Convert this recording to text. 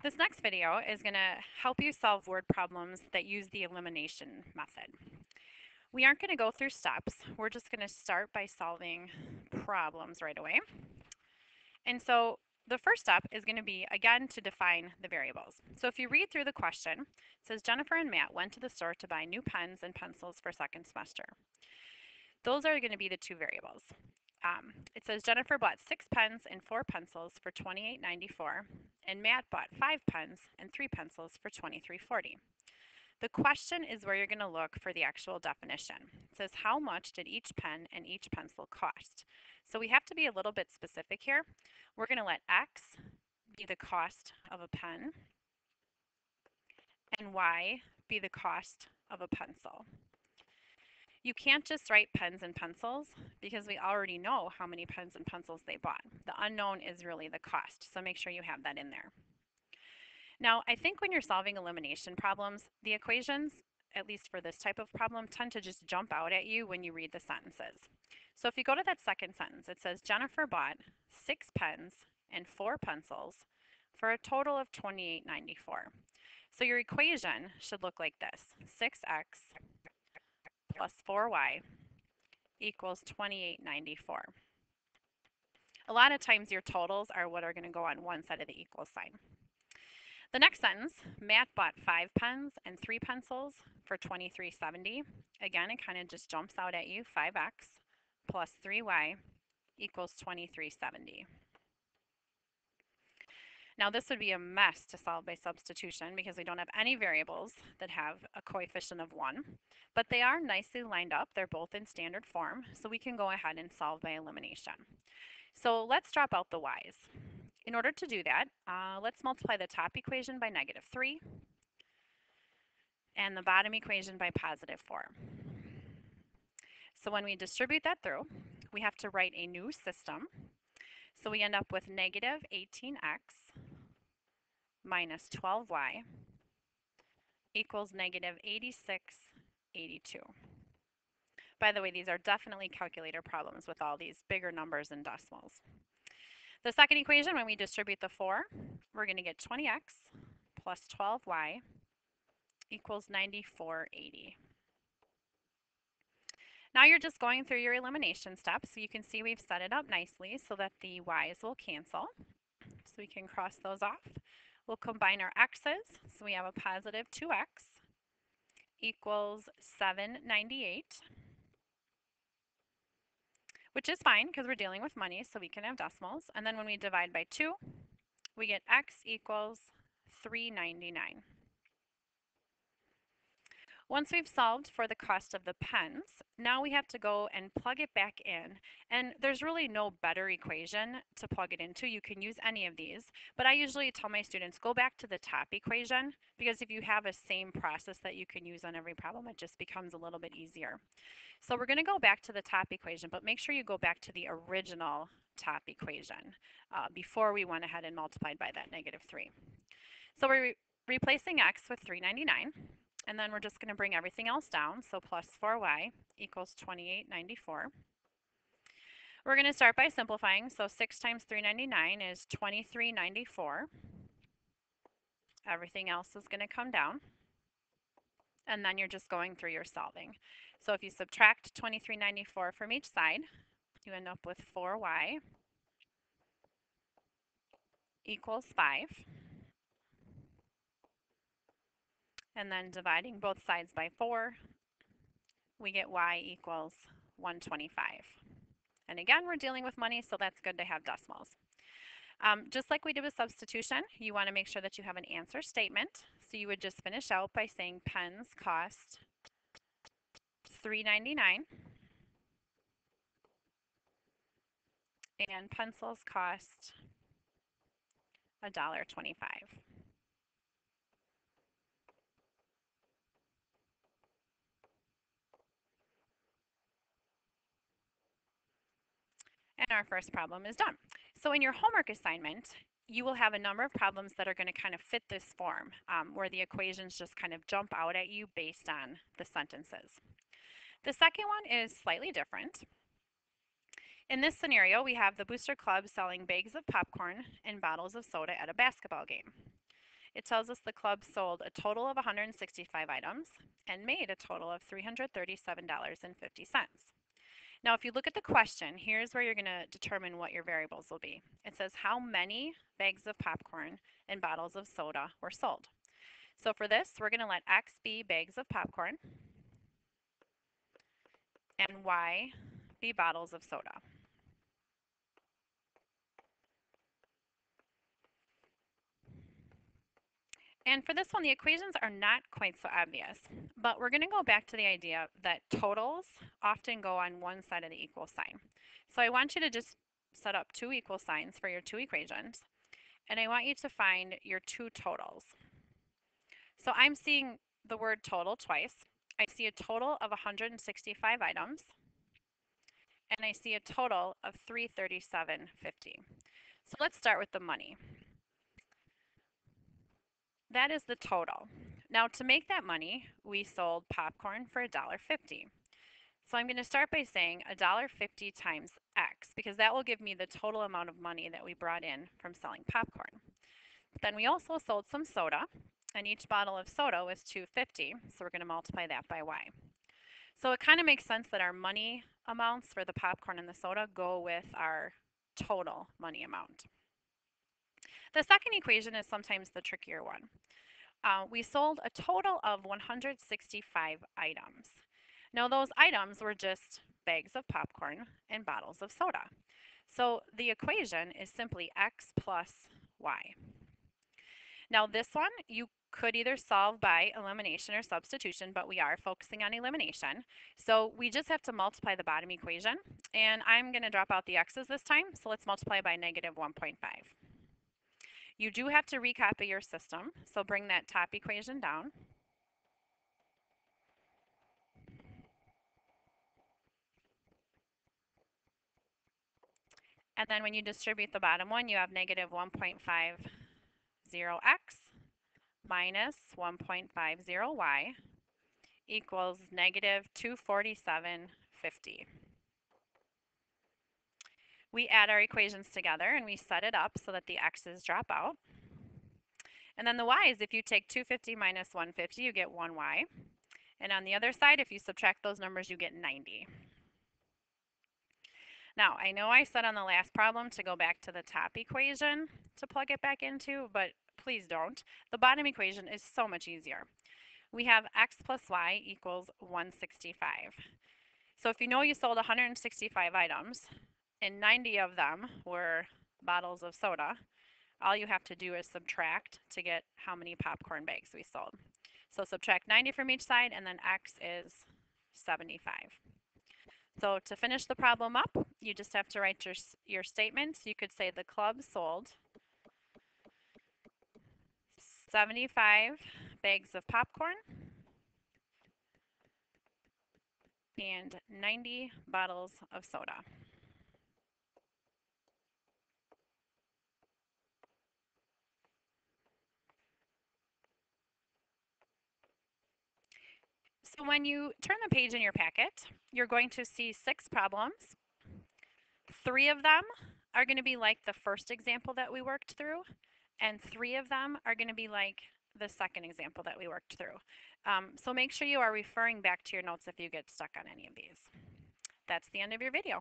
This next video is going to help you solve word problems that use the elimination method. We aren't going to go through steps. We're just going to start by solving problems right away. And so the first step is going to be, again, to define the variables. So if you read through the question, it says Jennifer and Matt went to the store to buy new pens and pencils for second semester. Those are going to be the two variables. Um, it says Jennifer bought six pens and four pencils for $28.94, and Matt bought five pens and three pencils for $23.40. The question is where you're going to look for the actual definition. It says how much did each pen and each pencil cost? So we have to be a little bit specific here. We're going to let X be the cost of a pen and Y be the cost of a pencil. You can't just write pens and pencils because we already know how many pens and pencils they bought. The unknown is really the cost, so make sure you have that in there. Now, I think when you're solving elimination problems, the equations, at least for this type of problem, tend to just jump out at you when you read the sentences. So if you go to that second sentence, it says Jennifer bought six pens and four pencils for a total of $28.94. So your equation should look like this, 6x plus 4y equals 2894. A lot of times your totals are what are going to go on one side of the equal sign. The next sentence, Matt bought five pens and three pencils for 2370. Again, it kind of just jumps out at you, 5x plus 3y equals 2370. Now this would be a mess to solve by substitution because we don't have any variables that have a coefficient of 1, but they are nicely lined up. They're both in standard form, so we can go ahead and solve by elimination. So let's drop out the y's. In order to do that, uh, let's multiply the top equation by negative 3 and the bottom equation by positive 4. So when we distribute that through, we have to write a new system. So we end up with negative 18x minus 12y equals negative 8682. By the way, these are definitely calculator problems with all these bigger numbers and decimals. The second equation, when we distribute the 4, we're going to get 20x plus 12y equals 9480. Now you're just going through your elimination steps. So you can see we've set it up nicely so that the y's will cancel. So we can cross those off. We'll combine our x's. So we have a positive 2x equals 798, which is fine because we're dealing with money, so we can have decimals. And then when we divide by 2, we get x equals 399. Once we've solved for the cost of the pens, now we have to go and plug it back in. And there's really no better equation to plug it into. You can use any of these, but I usually tell my students go back to the top equation because if you have a same process that you can use on every problem, it just becomes a little bit easier. So we're going to go back to the top equation, but make sure you go back to the original top equation uh, before we went ahead and multiplied by that negative 3. So we're re replacing x with 399. And then we're just going to bring everything else down. So plus 4y equals 2894. We're going to start by simplifying. So 6 times 399 is 2394. Everything else is going to come down. And then you're just going through your solving. So if you subtract 2394 from each side, you end up with 4y equals 5. And then dividing both sides by 4, we get y equals 125. And again, we're dealing with money, so that's good to have decimals. Um, just like we did with substitution, you want to make sure that you have an answer statement. So you would just finish out by saying pens cost $3.99 and pencils cost $1.25. And our first problem is done. So in your homework assignment, you will have a number of problems that are going to kind of fit this form, um, where the equations just kind of jump out at you based on the sentences. The second one is slightly different. In this scenario, we have the Booster Club selling bags of popcorn and bottles of soda at a basketball game. it tells us the club sold a total of 165 items and made a total of $337.50. Now, if you look at the question, here's where you're going to determine what your variables will be. It says how many bags of popcorn and bottles of soda were sold. So for this, we're going to let X be bags of popcorn and Y be bottles of soda. And for this one, the equations are not quite so obvious, but we're going to go back to the idea that totals often go on one side of the equal sign. So I want you to just set up two equal signs for your two equations, and I want you to find your two totals. So I'm seeing the word total twice. I see a total of 165 items, and I see a total of 337.50. So let's start with the money. That is the total. Now to make that money, we sold popcorn for $1.50. So I'm going to start by saying $1.50 times X because that will give me the total amount of money that we brought in from selling popcorn. Then we also sold some soda and each bottle of soda was 250 so we're going to multiply that by Y. So it kind of makes sense that our money amounts for the popcorn and the soda go with our total money amount. The second equation is sometimes the trickier one. Uh, we sold a total of 165 items. Now those items were just bags of popcorn and bottles of soda. So the equation is simply x plus y. Now this one you could either solve by elimination or substitution, but we are focusing on elimination. So we just have to multiply the bottom equation, and I'm going to drop out the x's this time, so let's multiply by negative 1.5. You do have to recopy your system, so bring that top equation down. And then when you distribute the bottom one, you have negative 1.50x minus 1.50y equals negative 247.50. We add our equations together and we set it up so that the x's drop out. And then the y's, if you take 250 minus 150, you get 1y. And on the other side, if you subtract those numbers, you get 90. Now, I know I said on the last problem to go back to the top equation to plug it back into, but please don't. The bottom equation is so much easier. We have x plus y equals 165. So if you know you sold 165 items, and 90 of them were bottles of soda, all you have to do is subtract to get how many popcorn bags we sold. So subtract 90 from each side and then x is 75. So to finish the problem up, you just have to write your, your statements. You could say the club sold 75 bags of popcorn and 90 bottles of soda. When you turn the page in your packet, you're going to see six problems. Three of them are going to be like the first example that we worked through, and three of them are going to be like the second example that we worked through. Um, so make sure you are referring back to your notes if you get stuck on any of these. That's the end of your video.